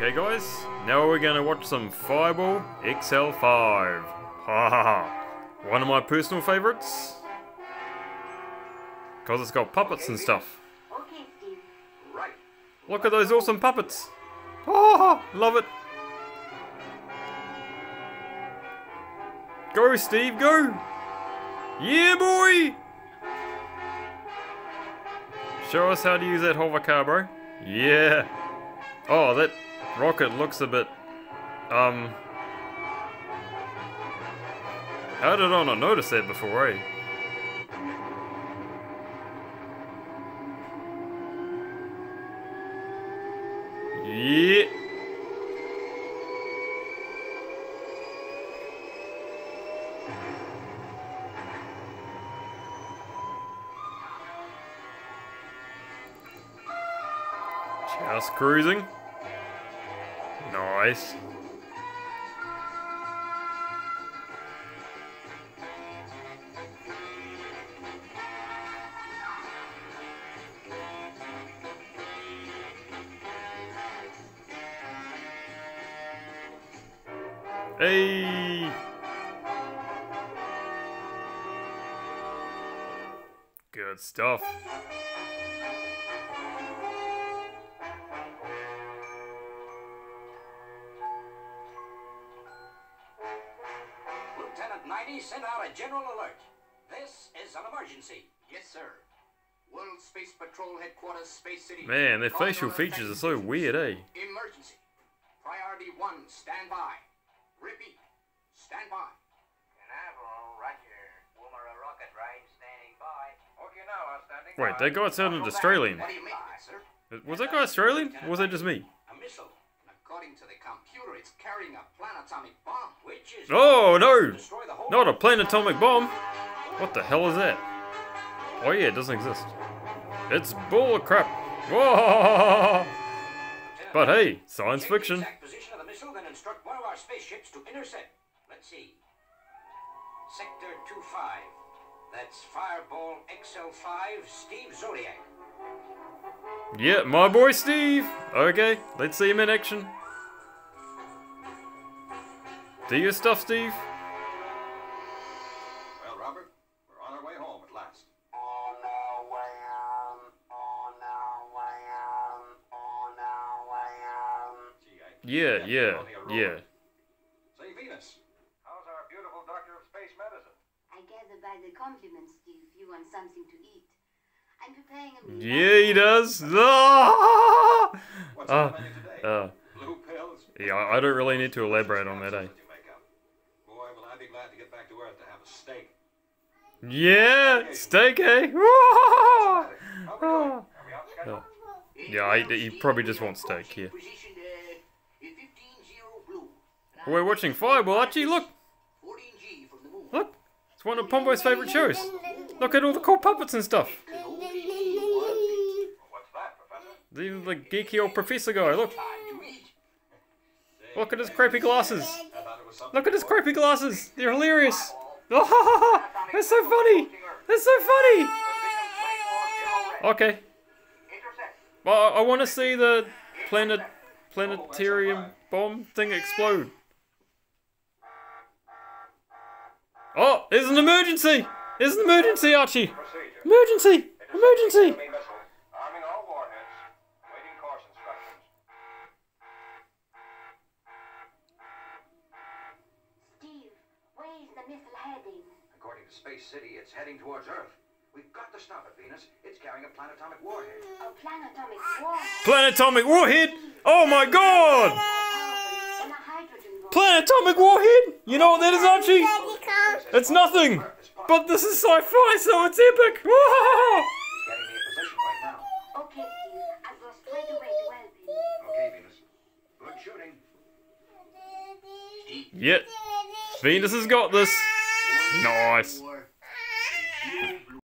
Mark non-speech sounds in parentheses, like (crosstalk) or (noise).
Okay guys, now we're gonna watch some Fireball XL5. Ha ha ha. One of my personal favorites. Cause it's got puppets and stuff. Okay, Steve. Right. Look at those awesome puppets. Oh, love it. Go Steve, go. Yeah boy. Show us how to use that hover car, bro. Yeah. Oh, that rocket looks a bit, um... How did I not notice that before, eh? Yeah. Just cruising. Nice. Hey! Good stuff. Lieutenant 90 sent out a general alert. This is an emergency. Yes, sir. World Space Patrol Headquarters, Space City. Man, their facial features are so weird, eh? Emergency. Priority one, stand by. Repeat, stand by. Canaveral, roger. Woomera rocket ride standing by. Okay, now standing Wait, that guy sounded Australian. What do you make sir? Was that guy Australian? Or was that just me? A missile. According to the computer, it's carrying a planetomic bomb. Which is Oh, no! destroy the whole Not a planetomic bomb! What the hell is that? Oh yeah, it doesn't exist. It's bull crap. Whoa! But hey, science fiction. exact position of the missile, then instruct one of our spaceships to intercept. Let's see. Sector 25. That's Fireball XL5, Steve Zodiac. Yeah, my boy Steve. Okay, let's see him in action. Do your stuff, Steve. Well, Robert, we're on our way home at last. On our way on our way on our way home. Gee, I Yeah, yeah, get only a robot. yeah. Say, Venus, How's our beautiful doctor of space medicine? I gather by the compliments, Steve, you want something to eat. I'm preparing a meal. Yeah, he does. (laughs) Ah! what's Ah, the menu today? uh, Blue pills? yeah, I don't really need to elaborate on that, eh? Capsules you make up. Boy, will I be glad to get back to Earth to have a steak. Yeah, steak, eh? Ah! How we doing? Ah. Are we on schedule? (laughs) Yeah, he probably just wants steak here. Position 15-0 blue. We're watching Fireball, Archie, look! 14G from the moon. Look! It's one of Pumbo's favourite shows. Look at all the cool puppets and stuff. What's that, Professor? Even the geeky old professor guy, look. Time to eat. Look at his crappy glasses. I thought it was something Look at his crappy glasses. They're hilarious. Oh, that's so funny. That's so funny. Okay. Well, I want to see the planet planetarium bomb thing explode. Oh, there's an emergency. There's an emergency, Archie. Emergency. Emergency. Heading? According to Space City, it's heading towards Earth. We've got to stop it, Venus. It's carrying a planetomic warhead. Oh, a planetomic warhead? Planetomic warhead. Oh my God. And a hydrogen. Planetomic warhead. You know what that is, Archie? It's nothing. But this is sci-fi, so it's epic. (laughs) Whoa! He's getting me in position right now. Okay, Steve, I'll go straight away to help him. Okay, Venus. Yep. Venus has got this. Nice.